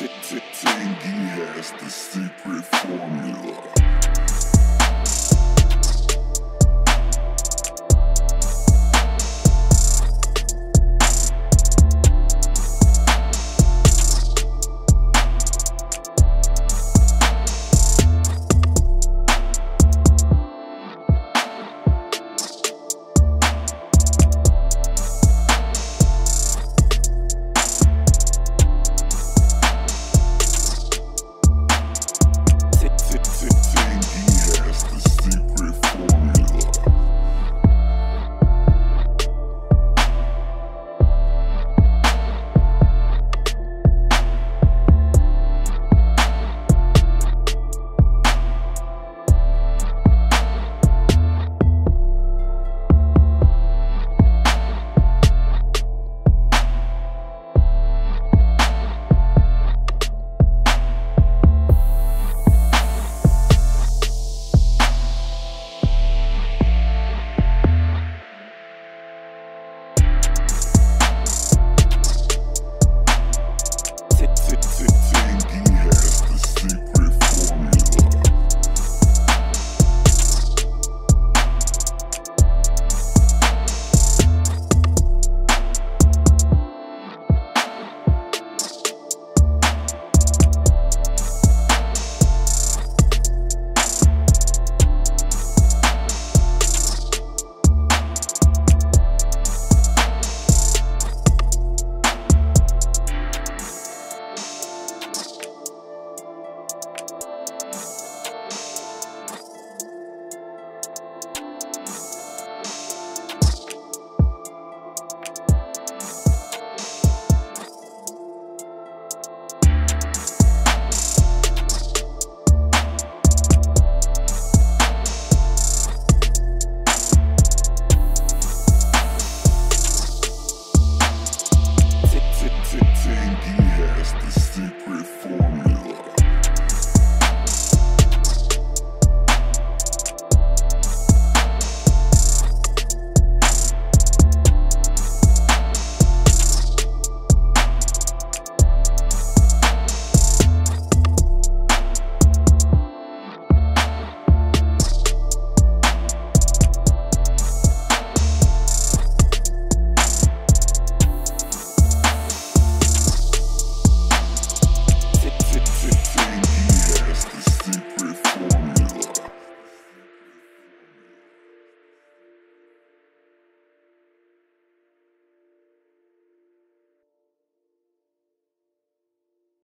Tingy has the secret formula.